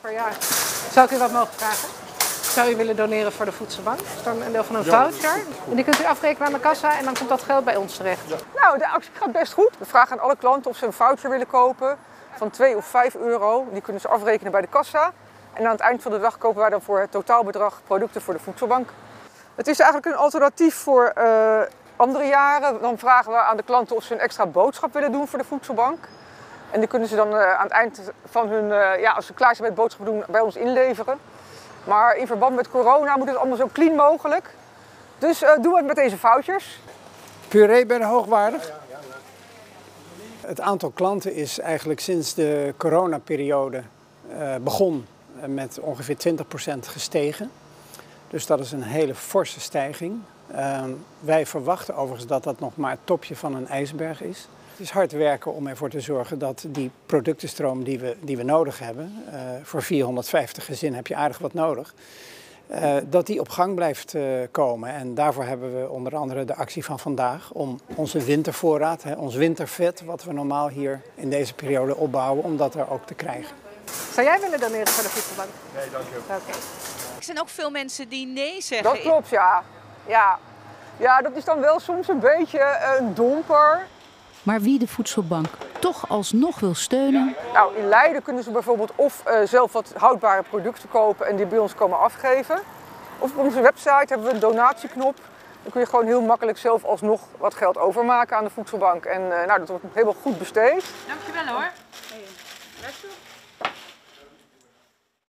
Per jaar. Zou ik u wat mogen vragen? Zou u willen doneren voor de voedselbank? Dat is dan een deel van een voucher. En die kunt u afrekenen aan de kassa en dan komt dat geld bij ons terecht. Nou, de actie gaat best goed. We vragen aan alle klanten of ze een voucher willen kopen van 2 of 5 euro. Die kunnen ze afrekenen bij de kassa. En aan het eind van de dag kopen wij dan voor het totaalbedrag producten voor de voedselbank. Het is eigenlijk een alternatief voor eh, andere jaren. Dan vragen we aan de klanten of ze een extra boodschap willen doen voor de voedselbank. En die kunnen ze dan eh, aan het eind van hun, eh, ja, als ze klaar zijn met boodschappen doen, bij ons inleveren. Maar in verband met corona moet het allemaal zo clean mogelijk. Dus uh, doen we het met deze vouchers. Puree ben hoogwaardig? Het aantal klanten is eigenlijk sinds de coronaperiode begon met ongeveer 20% gestegen. Dus dat is een hele forse stijging. Uh, wij verwachten overigens dat dat nog maar het topje van een ijsberg is. Het is hard werken om ervoor te zorgen dat die productenstroom die we, die we nodig hebben, uh, voor 450 gezinnen heb je aardig wat nodig, uh, dat die op gang blijft uh, komen. En daarvoor hebben we onder andere de actie van vandaag om onze wintervoorraad, hè, ons wintervet, wat we normaal hier in deze periode opbouwen, om dat er ook te krijgen. Zou jij willen doneren voor de voedselbank? Nee, dank je. Oké. Er zijn ook veel mensen die nee zeggen. Dat klopt, ja. Ja, ja dat is dan wel soms een beetje een domper. Maar wie de voedselbank toch alsnog wil steunen. Nou, in Leiden kunnen ze bijvoorbeeld of uh, zelf wat houdbare producten kopen en die bij ons komen afgeven. Of op onze website hebben we een donatieknop. Dan kun je gewoon heel makkelijk zelf alsnog wat geld overmaken aan de voedselbank. En uh, nou, dat wordt helemaal goed besteed. Dankjewel hoor.